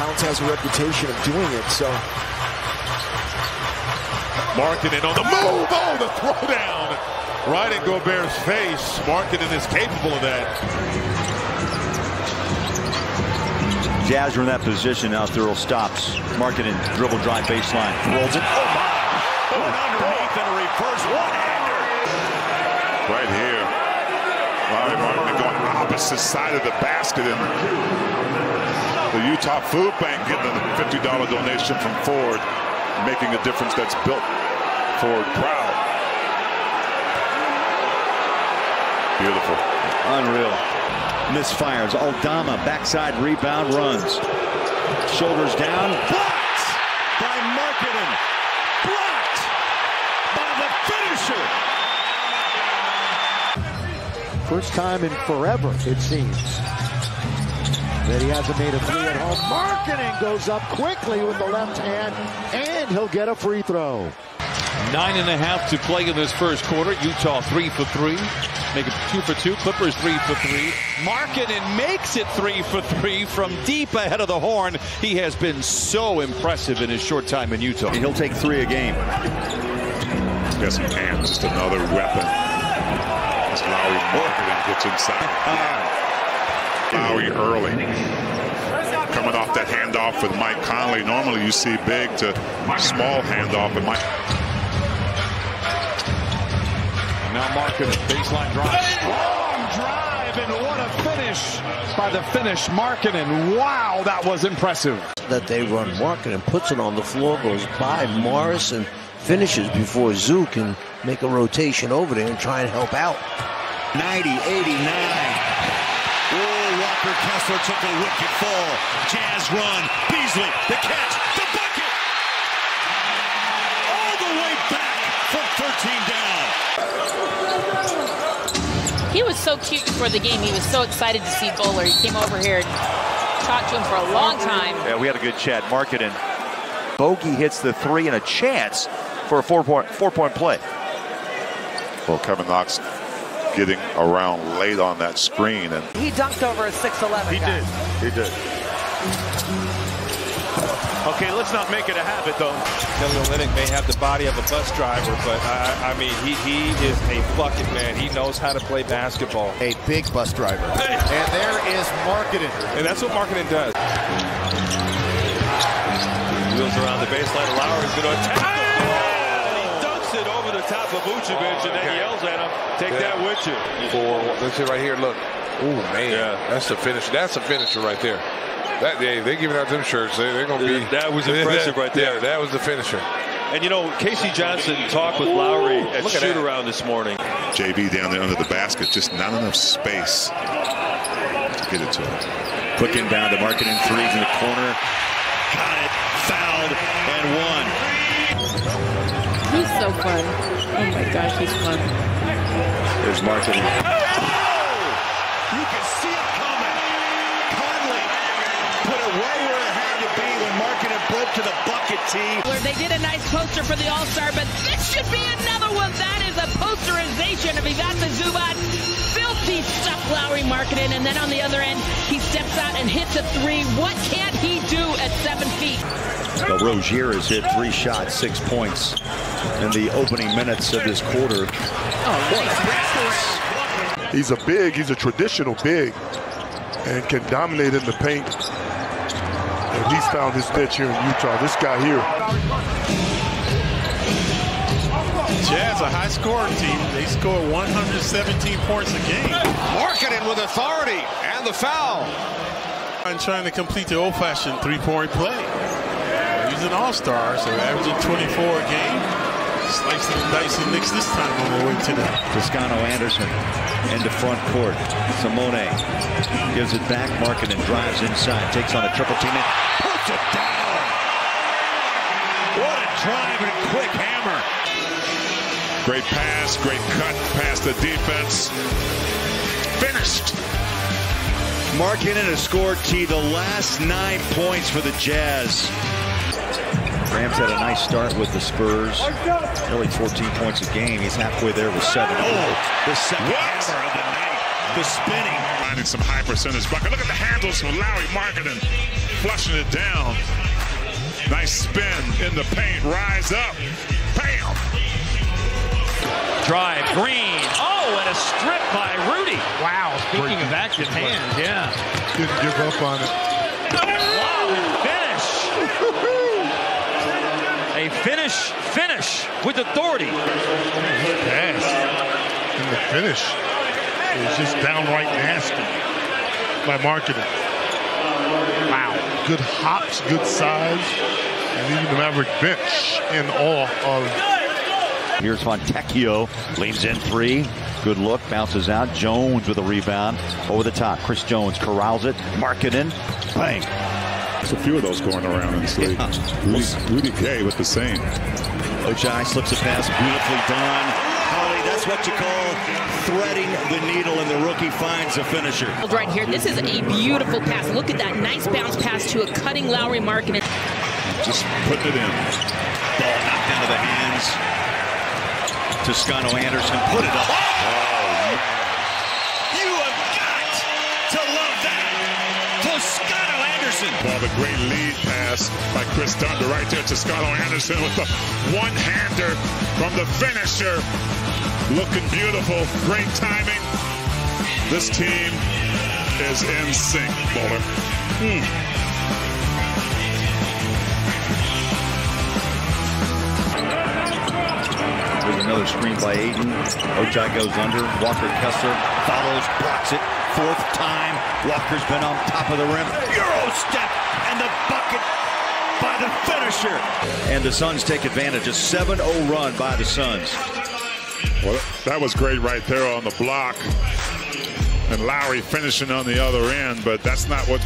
Towns has a reputation of doing it, so. Markkanen on the move. Oh, the throwdown. Right in Gobert's face. Markkanen is capable of that. Jazz are in that position now. Thurl stops. Markkanen dribble drive baseline. Rolls it. Oh, my. Oh, going underneath and a reverse one-hander. Right here. Lauri Markkanen going opposite side of the basket. And the Utah Food Bank getting a $50 donation from Ford, making a difference that's built Ford proud. Beautiful. Unreal. Misfires. Aldama backside rebound runs. Shoulders down. Blocked by Markkanen. Blocked by the finisher. First time in forever, it seems, that he hasn't made a three at home. Markkanen goes up quickly with the left hand, and he'll get a free throw. Nine and a half to play in this first quarter. Utah three for three. Make it two for two. Clippers three for three. Markkanen makes it three for three from deep ahead of the horn. He has been so impressive in his short time in Utah. He'll take three a game. He's got some hands, just another weapon. As Lauri Markkanen gets inside. Lauri early. Coming off that handoff with Mike Conley. Normally you see big to small handoff, but Mike. Now Markkanen, baseline drive. Strong drive, and what a finish by the Finnish Markkanen. Wow, that was impressive. That they run Markkanen puts it on the floor, goes by Morris, and finishes before Zoo can make a rotation over there and try and help out. 90 89. Walker Kessler took a wicked fall. Jazz run. Beasley, the catch, the bucket. All the way back from 13 down. He was so cute before the game. He was so excited to see Boler. He came over here and talked to him for a long time. Yeah, we had a good chat. Markkanen. Bogey hits the three and a chance for a four point four point play. Well, Kevin Knox getting around late on that screen and He dunked over a 6'11 He guy. did. He did. Okay, let's not make it a habit, though. Kelly Olynyk may have the body of a bus driver, but I, I mean, he, he is a bucket man. He knows how to play basketball. A big bus driver. And there is Markkanen. And that's what Markkanen does. Wheels around the baseline. Lauri's going to attack the top of Vucevic and then yells at him, take that with you. For let's see right here, look. Oh man, that's the finish. That's a finisher right there. That day they giving out them shirts. They, they're gonna be. That was impressive right there. Yeah, that was the finisher. And you know, Casey Johnson talked with Lauri at Look at shoot that. around this morning. JB down there under the basket, just not enough space to get it to him. Quick inbound to Markkanen threes in the corner. Got it. Fun. Oh my gosh, he's fun. There's Markkanen. You can see it coming. Conley put it right where it had to be when Markkanen broke to the bucket tee. Where they did a nice poster for the All-Star, but this should be another one. That is a posterization of Ivica Zubac. Filthy stuff, Lauri Markkanen. And then on the other end, he steps out and hits a three. What can't he do at seven feet? Now, Rozier has hit three shots, six points in the opening minutes of this quarter. He's a big, he's a traditional big, and can dominate in the paint. And he's found his niche here in Utah. This guy here. Jazz, a high scoring team. They score 117 points a game. Markkanen with authority and the foul. And trying to complete the old fashioned three point play. He's an all star, so averaging 24 a game. Slicing and dicing Knicks this time on the way to the. Toscano Anderson into front court. Simone gives it back. Markkanen drives inside. Takes on a triple team and puts it down. What a drive and a quick hammer. Great pass, great cut past the defense. Finished. Markkanen has scored T the last nine points for the Jazz. Rams had a nice start with the Spurs. Nearly 14 points a game. He's halfway there with seven. Oh, the second hammer of the night. The spinning. Finding some high percentage bucket. Look at the handles from Lauri Markkanen. flushing it down. Nice spin in the paint. Rise up. Bam. Drive, Green. Oh, and a strip by Rudy. Wow. Speaking of active hands, yeah. Didn't give up on it. Wow, and finish. A finish, finish with authority. Pass. And the finish is just downright nasty by Markkanen. Wow. Good hops, good size, and even the Maverick bench in awe of. Here's Fontecchio, leans in three. Good look, bounces out. Jones with a rebound over the top. Chris Jones corrals it, Markkanen, bang. There's a few of those going around in this league. Rudy, Rudy Gay with the same. Ochai slips a pass, beautifully done. Holly, that's what you call threading the needle, and the rookie finds a finisher. Right here, this is a beautiful pass. Look at that nice bounce pass to a cutting Lauri Markkanen. Just putting it in. Ball knocked into the hands. Toscano Anderson put it up. Oh, you have got to love that. Toscano Anderson. Ball, the great lead pass by Chris Dunder right there. Toscano Anderson with the one-hander from the finisher. Looking beautiful. Great timing. This team is in sync, Boler. Hmm. Another screen by Ayton. Ochai goes under. Walker Kessler follows, blocks it. Fourth time. Walker's been on top of the rim. Euro step and the bucket by the finisher. And the Suns take advantage. A 7-0 run by the Suns. Well, that was great right there on the block. And Lauri finishing on the other end, but that's not what's